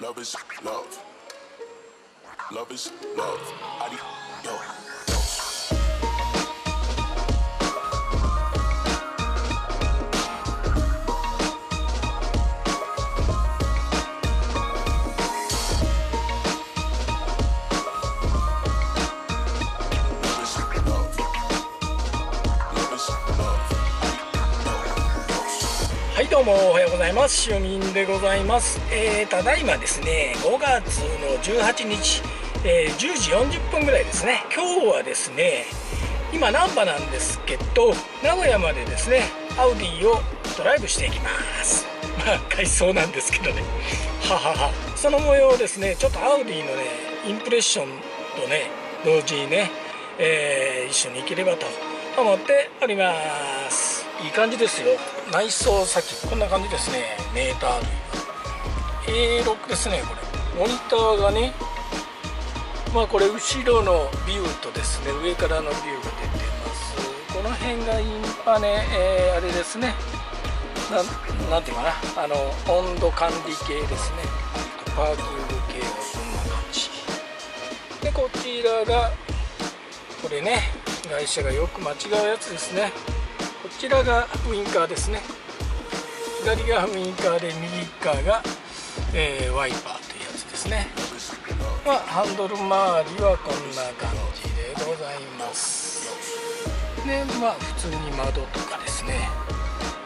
Love is love. Love is love. Adi- yo, どうもおはようございます。しおみんでございます、えー、ただいまですね5月の18日、えー10時40分ぐらいですね。今日はですね今難波なんですけど名古屋までですねアウディをドライブしていきます。まあ回送なんですけどね。ははは。その模様をですねちょっとアウディのねインプレッションとね同時にね、えー一緒に行ければと思っております。いい感じですよ。内装先こんな感じですね。メーター類が A6 ですねこれ。モニターがねまあこれ後ろのビューとですね。上からのビューが出てます。この辺がインパネ、えーあれですね。なんなんていうかな。あの温度管理系ですね。パーキング系はこんな感じ。でこちらがこれね会社がよく間違うやつですね。ちらがウインカーですね。左がウインカーで右側が、えーワイパーというやつですね。まあハンドル周りはこんな感じでございます。でまあ普通に窓とかですね、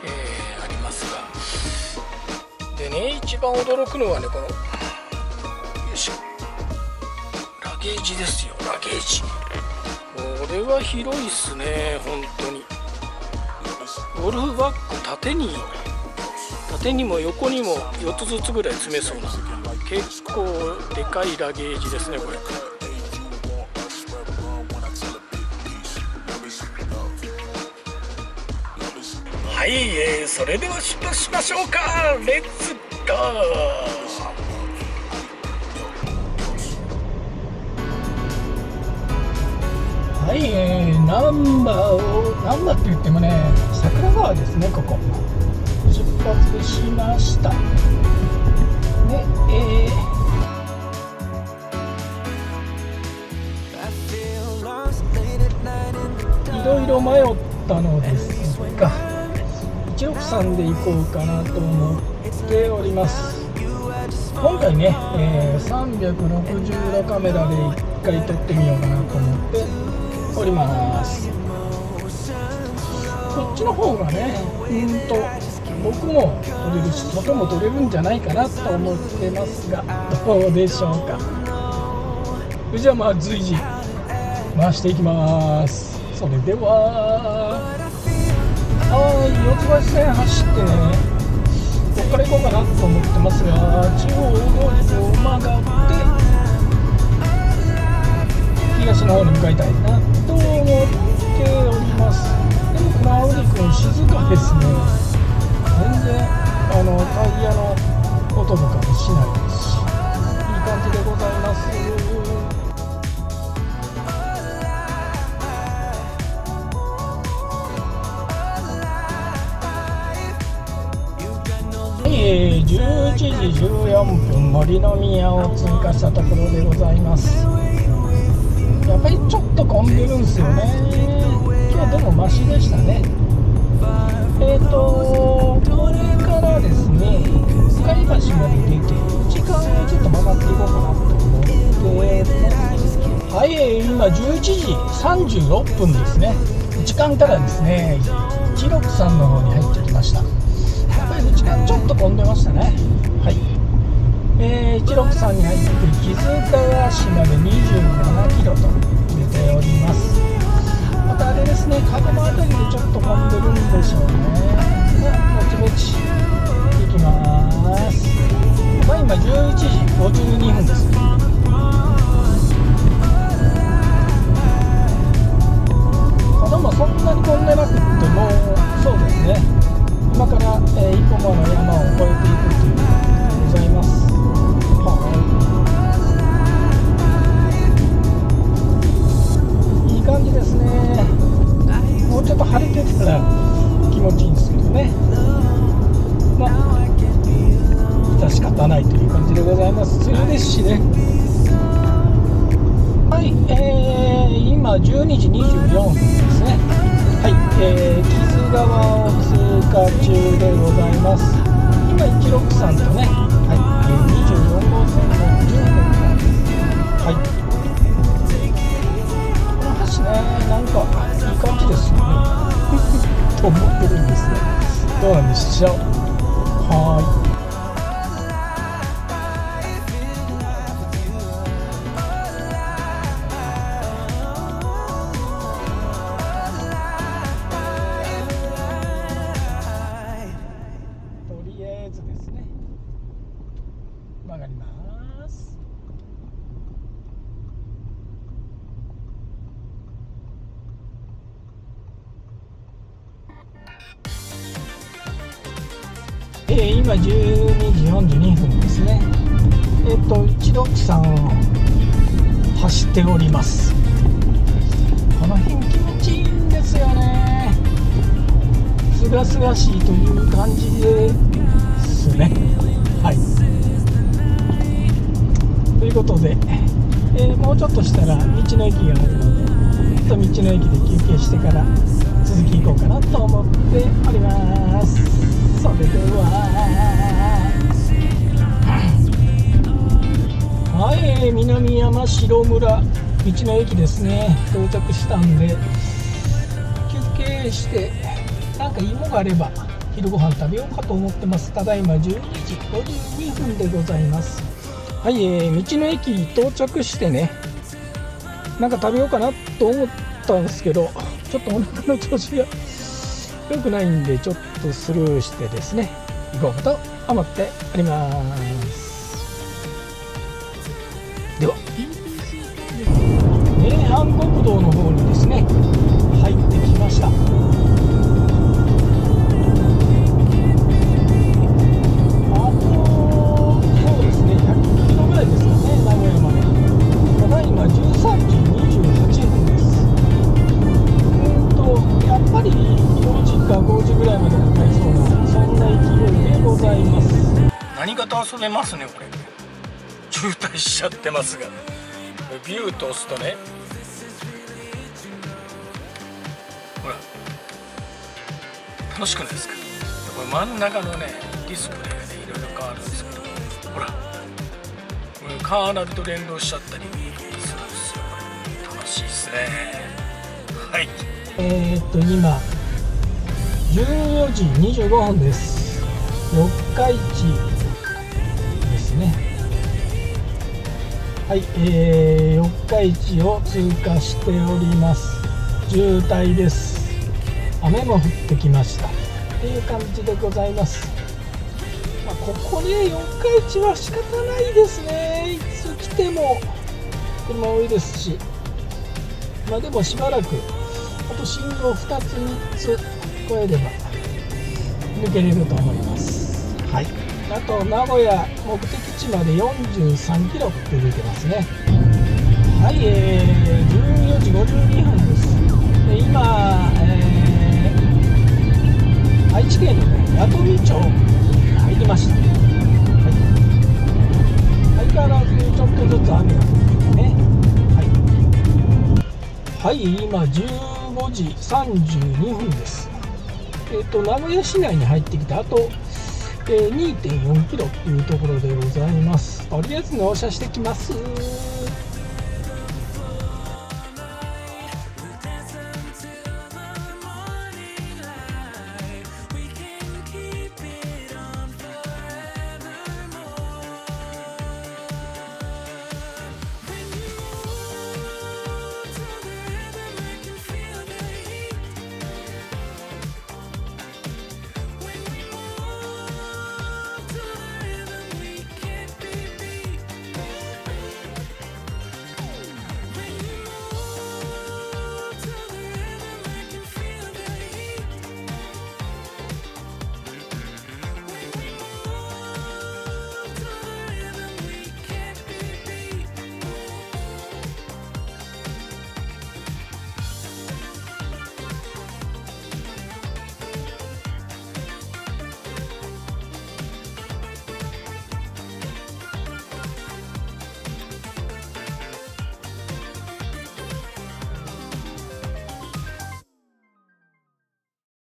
えーありますが。でね一番驚くのはねこのよいしょ。ラゲージですよラゲージ。これは広いっすね本当に。ゴルフバッグ縦に縦にも横にも4つずつぐらい詰めそうな。結構でかいラゲージですねこれ。はい、えーそれでは出発しましょうか。レッツゴーはい、えー、ナンバーをナンバーって言ってもね川ですねここ。出発しました。でえー。いろいろ迷ったのですが163で行こうかなと思っております。今回ね、えー360度カメラで1回撮ってみようかなと思っております。こっちの方がねうんと僕も撮れるしとても撮れるんじゃないかなと思ってますがどうでしょうか。それじゃあまあ随時回していきます。それでは。はい四つ橋線走ってねここから行こうかなと思ってますが中央通りを曲がって東の方に向かいたいなと思っております。でもこのアウディ君静かですね全然あのタイヤの音とかもしないです。しいい感じでございます。えー11時14分森の宮を通過したところでございます。ってはい今11時36分ですね。時間からですね163の方に入ってきました。やっぱり時間ちょっと混んでましたね。はい。えー、163に入って木津川市まで27キロと出ております。またあれですね角の辺りでちょっと混んでるんでしょうね。まあぼちぼち行きます。ま今11時52分です。12時24分ですね。はいえー、木津川を通過中でございます。今163とねはい、え、24号線の10分はい。この橋ねなんかいい感じですよね。と思ってるんですねどうなんでしょう。はい。曲がります。えー、今12時42分ですね。えっ、と一六さん走っております。この辺気持ちいいんですよね。すがすがしいという感じですね。はい。ということで、えーもうちょっとしたら道の駅があるのでちょっと道の駅で休憩してから続き行こうかなと思っております。それでは。はい南山城村道の駅ですね。到着したんで休憩してなんか芋があれば昼ご飯食べようかと思ってます。ただいま12時52分でございます。はい、えー道の駅到着してねなんか食べようかなと思ったんですけどちょっとお腹の調子が良くないんでちょっとスルーしてですね行こうかと思っております。では。名阪国道の方にですね入ってきました。遊べますねこれ。渋滞しちゃってますが。ビューと押すとね。ほら。楽しくないですか？これ真ん中のねディスプレイがねいろいろ変わるんですけど。ほら。これカーナビと連動しちゃったり。するんですよ。これ楽しいですね。はい。えー、っと今14時25分です。四日市ね。はい、えー、四日市を通過しております。渋滞です。雨も降ってきました。っていう感じでございます、まあ、ここね四日市は仕方ないですね。いつ来ても。車多いですし。まあでもしばらくあと信号2つ3つ越えれば抜けれると思います。はい。あと名古屋目的地まで43キロって出てますね。はいえー、14時52分です。で今、えー愛知県のね弥富町に入りました、はい、相変わらずちょっとずつ雨が降っててね。はい、はい、今15時32分です。えっ、と名古屋市内に入ってきてあと、えー、2.4キロっていうところでございます。とりあえず納車してきます。